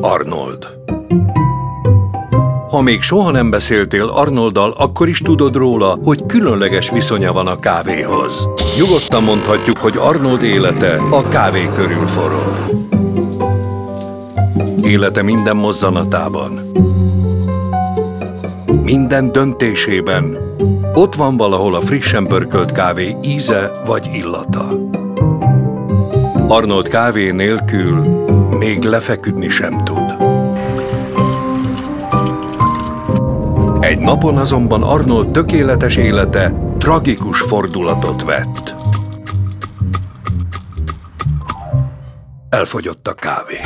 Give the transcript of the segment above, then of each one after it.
Arnold. Ha még soha nem beszéltél Arnolddal, akkor is tudod róla, hogy különleges viszonya van a kávéhoz. Nyugodtan mondhatjuk, hogy Arnold élete a kávé körül forog. Élete minden mozzanatában, minden döntésében ott van valahol a frissen pörkölt kávé íze vagy illata. Arnold kávé nélkül még lefeküdni sem tud. Egy napon azonban Arnold tökéletes élete tragikus fordulatot vett. Elfogyott a kávé.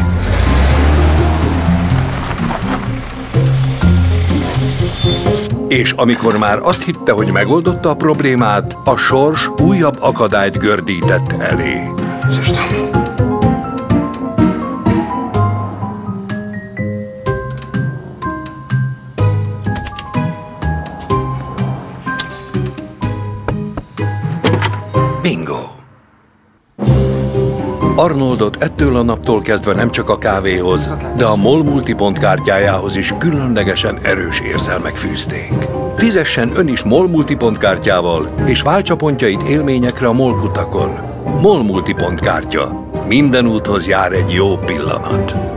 És amikor már azt hitte, hogy megoldotta a problémát, a sors újabb akadályt gördített elé. Isten. Bingo! Arnoldot ettől a naptól kezdve nem csak a kávéhoz, de a MOL multipont kártyájához is különlegesen erős érzelmek fűzték. Fizessen ön is MOL multipont kártyával, és váltsa pontjait élményekre a MOL kutakon. MOL multipont kártya. Minden úthoz jár egy jó pillanat.